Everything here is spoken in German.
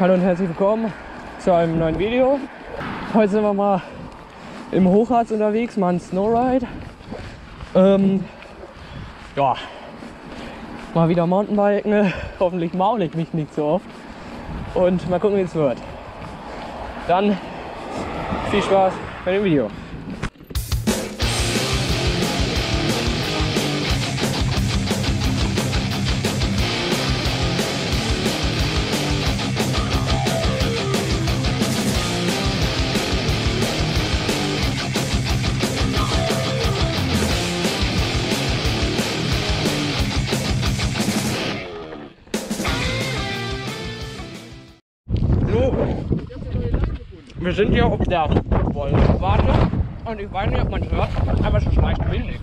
Hallo und herzlich willkommen zu einem neuen Video. Heute sind wir mal im Hochharz unterwegs, mal ein Snowride. Ähm, ja, mal wieder Mountainbiken. Hoffentlich maule ich mich nicht so oft. Und mal gucken, wie es wird. Dann viel Spaß bei dem Video. So, wir sind hier auf der Wollwarte und ich weiß nicht, ob man hört, aber es ist leicht windig.